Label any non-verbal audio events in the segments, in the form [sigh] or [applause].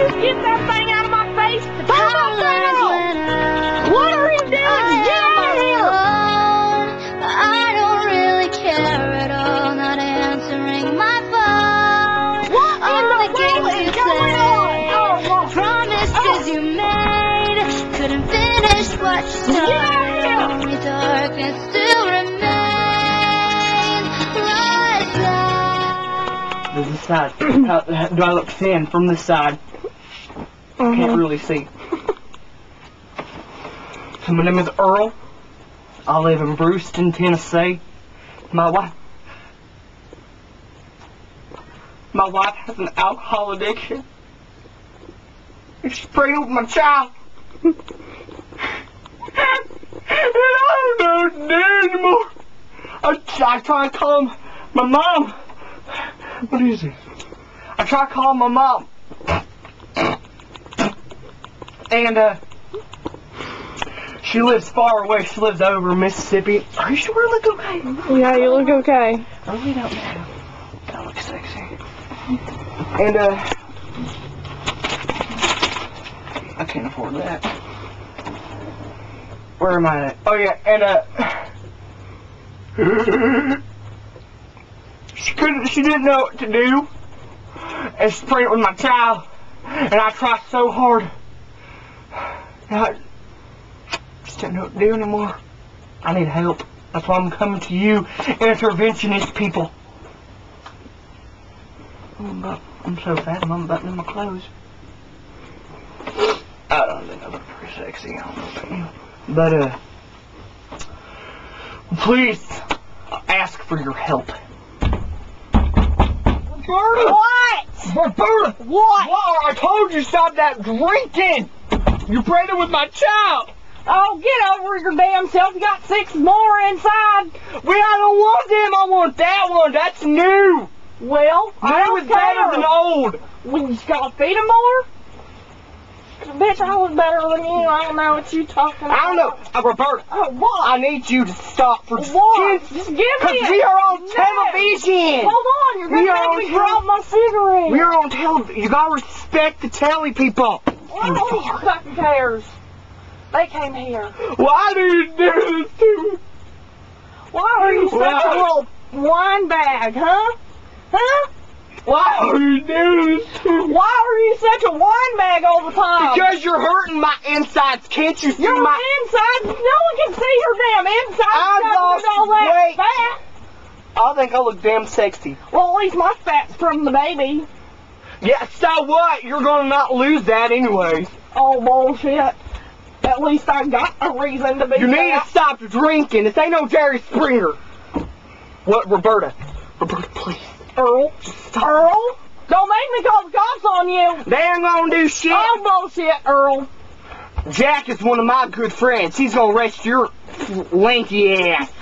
just get that thing out of my face? Turn that thing off! What are you doing? Get out of here! I don't really care at all, not answering my phone. What in All the the games world you is going on? Oh, played, Lord. promises you made, couldn't finish what you Get out started. of here. Only darkness still remains. Right side. There's this side. How, how- do I look thin from this side? Can't mm-hmm. really see. So my name is Earl. I live in Brewston, Tennessee. My wife. My wife has an alcohol addiction. And she's pregnant with my child. and I don't know to anymore. I, I try to call my mom. What is it? I try calling my mom. And, uh, she lives far away. She lives over Mississippi. Are you sure I look okay? Yeah, you look okay. I really don't know. I look sexy. And, uh, I can't afford that. Where am I at? Oh, yeah, and, uh, [laughs] she couldn't, she didn't know what to do. And she's pregnant with my child. And I tried so hard. I just don't know what to do anymore. I need help. That's why I'm coming to you, interventionist people. I'm, about, I'm so fat, I'm unbuttoning my clothes. I don't think I look pretty sexy. I don't know about you. But, uh, please ask for your help. Roberta! What? Roberta! What? Whoa, I told you stop that drinking! You're pregnant with my child! Oh, get over your damn self. You got six more inside. We I don't want them, I want that one. That's new! Well, I New don't is better than old! We just gotta feed them more? Bitch, I was better than you. I don't know what you talking about. I don't know. Uh, Roberta, Oh, what? I need you to stop for just What? ten- Just give me Cause it. we are on No. television! Hold on, you're gonna are make me drop my cigarette. We are on television. You gotta respect the telly people. Well, who fucking cares? They came here. Why do you do this to me? Why are you such a Why? little wine bag, huh? Huh? Why are you doing this to me? Why are you such a wine bag all the time? Because you're hurting my insides. Can't you see your my... insides? no one can see your damn insides. I've lost all that weight. fat. I think I look damn sexy. Well, at least my fat's from the baby. Yeah, so what? You're gonna not lose that anyways. Oh, bullshit. At least I got a reason to be You need to stop drinking. This ain't no Jerry Springer. What, Roberta? Roberta, please. Earl. Stop. Earl? Don't make me call the cops on you. They ain't gonna do shit. Oh, bullshit, Earl. Jack is one of my good friends. He's gonna arrest your lanky ass.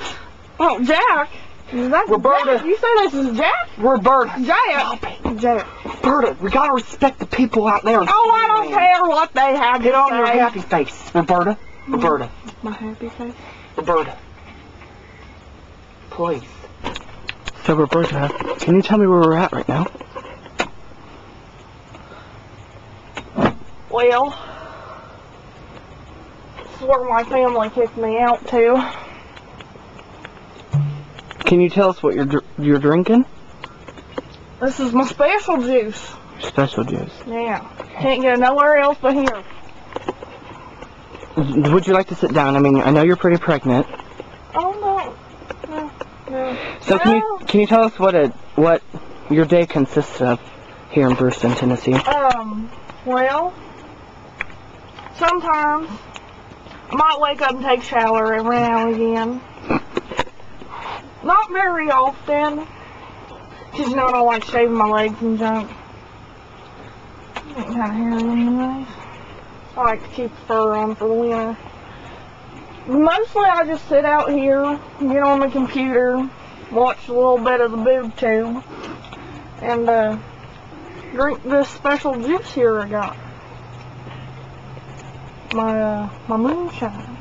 Oh, Jack. Is that Roberta. Jack? You say this is Jack? Roberta. Jack. Stop. Jack. Roberta, we gotta respect the people out there. Oh, I don't Finland. care what they have Get to on your happy face. Roberta. Roberta. My happy face. Roberta. Please. So, Roberta, can you tell me where we're at right now? Well, this is where my family kicked me out to. Can you tell us what you're dr- you're drinking? This is my special juice. Special juice. Yeah. Can't get it nowhere else but here. Would you like to sit down? I mean, I know you're pretty pregnant. Oh, no. No. No. So can you can you tell us what a what your day consists of here in Brewston, Tennessee? Um, well, sometimes I might wake up and take a shower every now and again. Not very often. Because, you know, I don't like shaving my legs and junk. Ain't kind of hairy anyways. I like to keep the fur on for the winter. Mostly I just sit out here, get on the computer, watch a little bit of the boob tube, and, uh, drink this special juice here I got. My uh, my moonshine.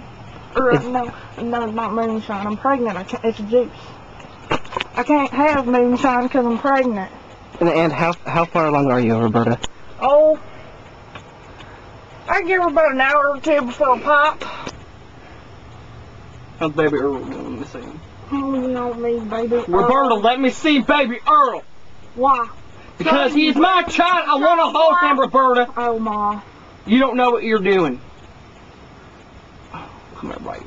Or [laughs] no, no, not moonshine. I'm pregnant. I can't, it's juice. I can't have moonshine because I'm pregnant. And, and how how far along are you, Roberta? Oh, I give her about an hour or two before a pop. How's baby Earl doing? Let me see. Oh, you know me, baby. Roberta, let me see baby Earl. Why? Because he's my child. I want to hold him, Roberta. Oh, Ma. You don't know what you're doing. Oh, come here, right.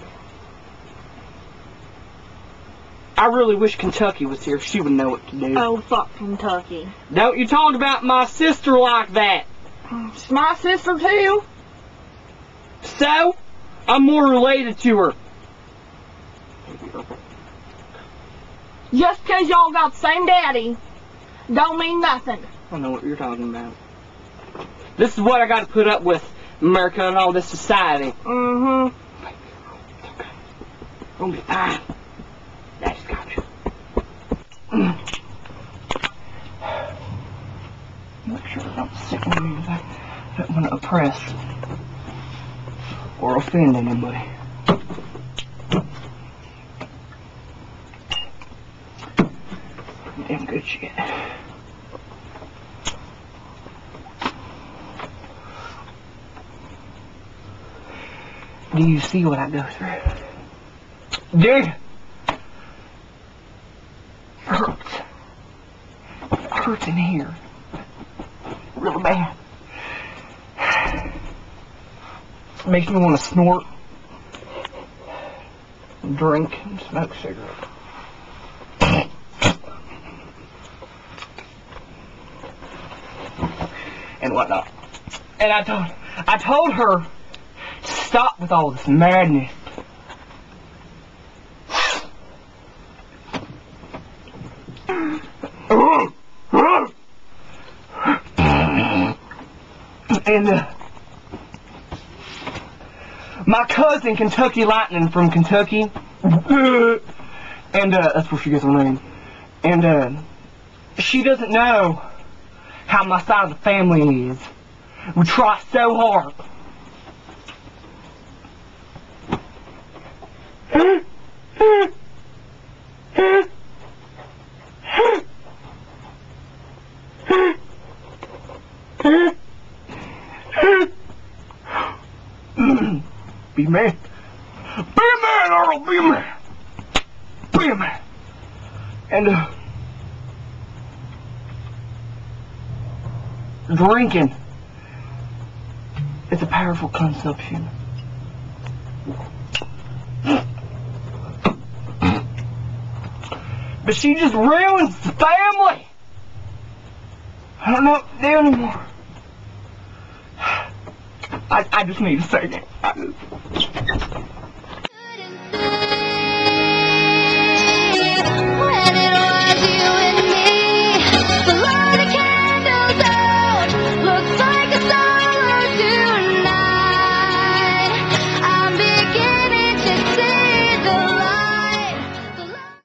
I really wish Kentucky was here. She would know what to do. Oh, fuck Kentucky. Don't you talk about my sister like that. It's my sister, too. So, I'm more related to her. Just 'cause y'all got the same daddy, don't mean nothing. I know what you're talking about. This is what I got to put up with, America and all this society. Mm-hmm. Gonna be fine. Daddy's got you. Mm. Make sure I don't me. I don't want to oppress or offend anybody. Damn good shit. Do you see what I go through? Dude! It Hurts. It Hurts in here. Really bad. Makes me want to snort, drink, and smoke cigarettes. And whatnot. And I told I told her stop with all this madness. And uh, my cousin Kentucky Lightning from Kentucky, and uh, that's where she gets her name. And uh, she doesn't know how my side of the family is. We try so hard. Be a man. Be a man, Earl. Be a man. Be a man. And uh, drinking is a powerful consumption. But she just ruins the family. I don't know what to do anymore. I, I just need. I just-